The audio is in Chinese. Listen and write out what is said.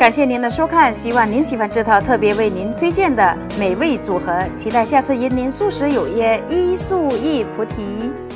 感谢您的收看希望您喜欢这套特别为您推荐的美味组合期待下次与您素食有约一素一菩提。